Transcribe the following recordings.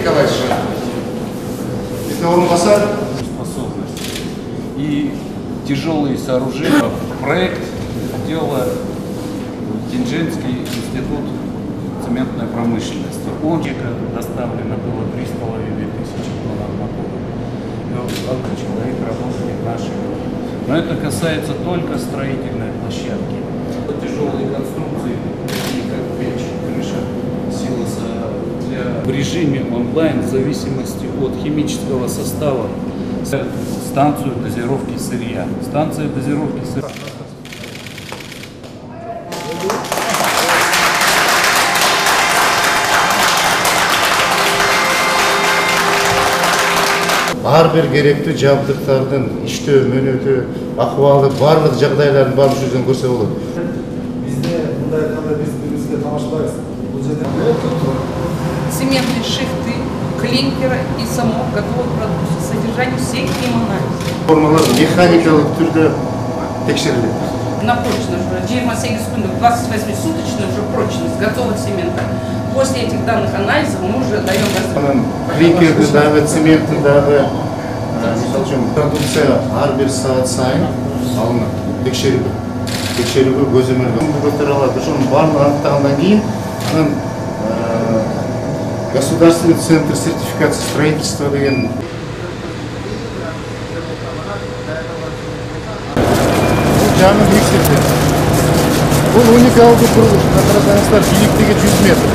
Николаевич, это Орынбасар. способность. И тяжелые сооружения. Проект делала Тинжинский институт цементной промышленности. Он доставлено было 3,5 тысячи тонн арматуры. Человек работали наши. Но это касается только строительной площадки. Тяжелые конструкции, такие как В режиме онлайн в зависимости от химического состава станцию дозировки сырья. Станция дозировки сырья. ар бир керектүү жабдыктардын иштөө мөөнөтү акыбалы баардык жагдайларын барып ушул жерден көрсө болот Бизде мындай айтканда биз бирибизге таанышпайбыз. Бул жерде элементы шифты, клинкера и самого готового продукта, содержание всей химанализа. механика механикалық түрде на прочность уже 28 секунд, 28 суточно уже прочность готового цемента. После этих данных анализов мы уже даем разрыв. Клинкерді дағы, цементті дағы, мысалы үшін продукция әр бір сағат сайын алынады тексеруге тексеруге көзімен көтере алады соның барлығын анықтағаннан государственный центр сертификации строительства деген жаңы миксерде бул уникалдуу курулуш карасаңыздар бийликтиги жүз метр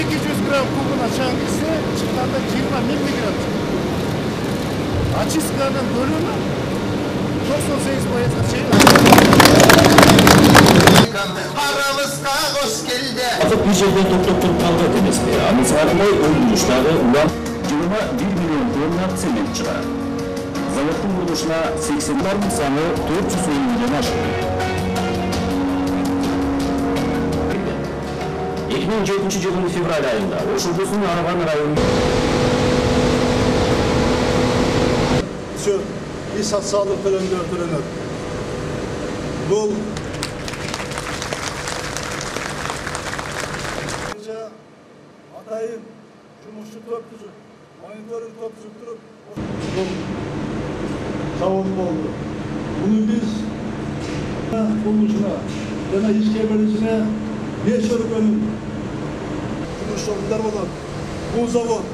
200 gram kumun aşağı gitse çıktığında 20 miligram çıkıyor. Açıska'nın bölümü 98 boyutla şey Aramızda hoş geldi. Fakat bir cebden toplatıp kaldı demesine. Ama sarımda ölmüşlerdi. Ulan cırma 1 milyon dolar sement çıkar. Zavutun kuruluşuna 80 insanı 400 milyon aşkı. 2023 yılın fevral ayında. Uşurgus'un Araban rayonunda Şu İSAT Sağlık Bölümünde öğretmenler bu adayın Cumhurcu Topçusu monitörün Topçusu durup savunma oldu. Bunu biz bulmuşuna, yana hiç kemerisine bölüm Cumhurşular olan bu zavod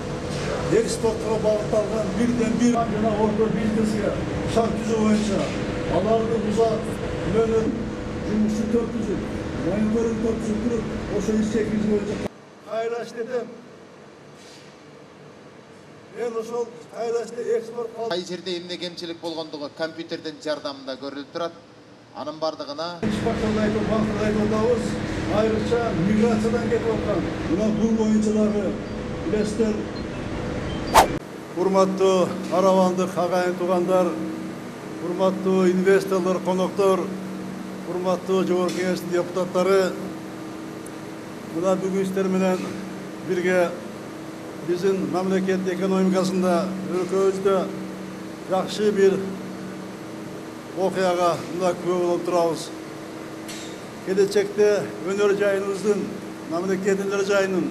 eksportқа бағытталған бірден бір жана орта бизнеске шарт түзу бойынша аларды ұзақ мөнір жұмысшы төрт түзіп мониторинг төрт түзіп тұрып ошо иш чекиси боюнча кайраш дедим мен ошол кайрашты экспорт. Қай жерде эмне кемчилик болгондугу компьютердин жардамында көрүлүп турат. Анын айтып бактарды айтып атабыз айрыкча миграциядан аткан мына бул боюнча дагы билесиздер урматтуу аравандык агайын туугандар урматтуу инвесторлор коноктор урматтуу жогорку кеңештин депутаттары мына бүгүн сиздер менен бирге биздин мамлекет экономикасында өлкөбүздө жакшы бир окуяга мына турабыз келечекте өнөр жайыбыздын мамлекет өнөр жайынын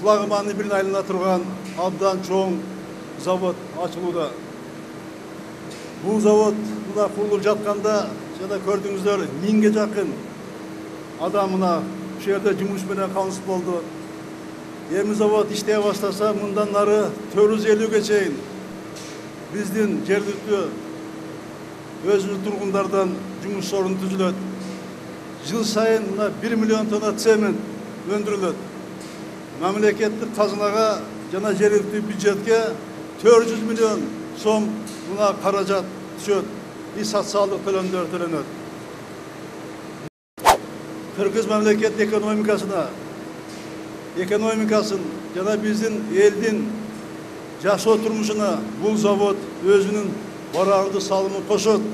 флагманы бирине айлана турган абдан чоң завод ачылууда бул завод мына курулуп жатканда жана көрдүңүздөр миңге жакын адам мына ушул жерде жумуш менен камсыз болду эми завод иштей баштаса мындан нары төрт жүз элүүгө чейин биздин жергиликтүү өзүбүздүн тургундардан жумуш орун түзүлөт жыл сайын мына бир миллион тонна цемент өндүрүлөт мамлекеттик казынага жана жергиликтүү бюджетке төрт жүз миллион сом мына каражат түшөт и социалдык төлөмдөр төлөнөт кыргыз мамлекет экономикасына экономикасын жана биздин элдин жашоо турмушуна бул завод өзүнүн барааңды салымын кошот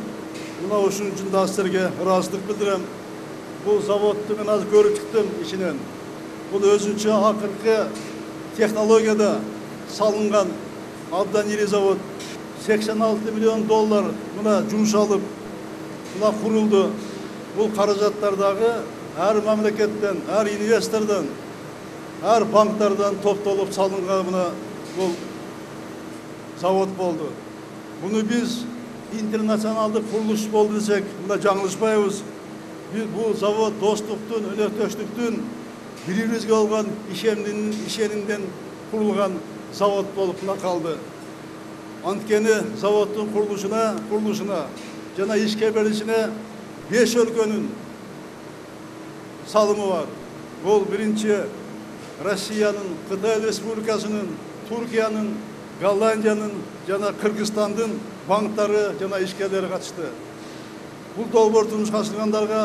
мына ушун үчүн да силерге ыраазычылык билдирем бул заводду мен азыр көрүп чыктым ичинен бул өзүнчө акыркы технологияда салынган абдан ири завод 86 миллион доллар мына жумшалып мына курулду бул каражаттар дагы ар мамлекеттен ар инвестордон ар банктардан топтолуп салынган мына бул завод болду буну биз интернационалдык курулуш болду десек мына жаңылышпайбыз Biz bu zavod dostluktun, önörtöşlüktün birbiribizге болгон ишемдин ишенимден курулган завод болуп мына калды. Анткени заводдун курулушуна, курулушуна жана ишке беришине беш өлкөнүн салымы бар. Бул биринчи Россиянын, Кытай Республикасынын, Туркиянын, Голландиянын жана Кыргызстандын банктары жана ишкерлери катышты. Бұл долбоор турмушка ашыргандарга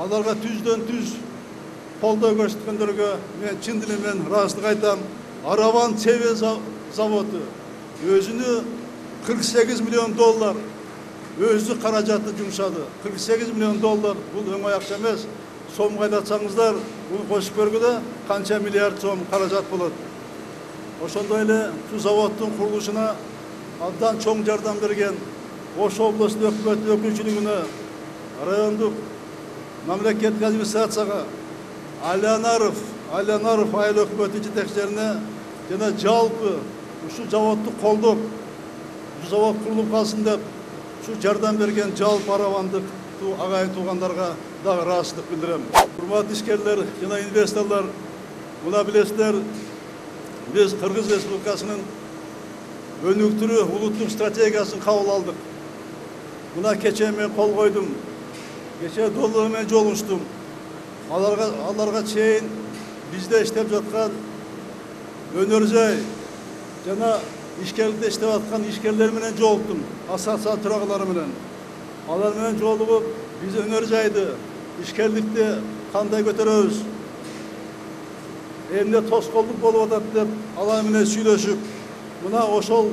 аларга түздөн түз колдоо көрсөткөндөргө мен чын дилиммен ыраазычылык айтам араван цеве заводу өзүнү 48 миллион доллар өзү каражатты жумшады 48 миллион доллар бул оңой акча эмес сомго айдатсаңыздар бул кошуп көргүлө канча миллиард сом каражат болот ошондой эле ушул заводдун курулушуна абдан чоң жардам берген ош облустун өкмөт өкүлчүлүгүнө райондук мамлекеттик администрацияга алянаров алянаров айыл өкмөтү жетекчилерине жана жалпы ушул заводду колдоп ушул завод курулуп калсын деп ушул жардам берген жалпы аравандык агайын туугандарга дагы ыраазычылык билдирем урматтуу ишкерлер жана инвесторлор мына билесиздер биз кыргыз республикасынын өнүктүрүү улуттук стратегиясын кабыл алдык мына кечээ мен кол койдум кечээ доллар менен жолугуштум аларга аларга чейин бизде иштеп жаткан өнөр жай жана ишкерликте иштеп аткан ишкерлер менен жолуктум ассоциация төрагалары менен алар менен жолугуп биз өнөр жайды ишкерликти кандай көтөрөбүз эмне тоскоолдук болуп атат деп алар менен сүйлөшүп мына ошол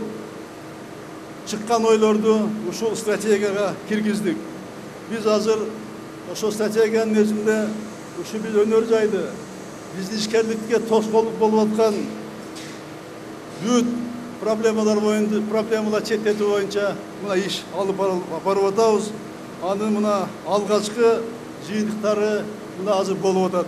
чыккан ойлорду ушул стратегияга киргиздик биз азыр ошол стратегиянын негизинде ушу биз өнөр жайды биздин ишкерликке тоскоолдук болуп аткан бүт проблемалар боюнча проблемалар четтетүү боюнча мына иш алып барып атабыз анын мына алгачкы жыйынтыктары мына азыр болуп атат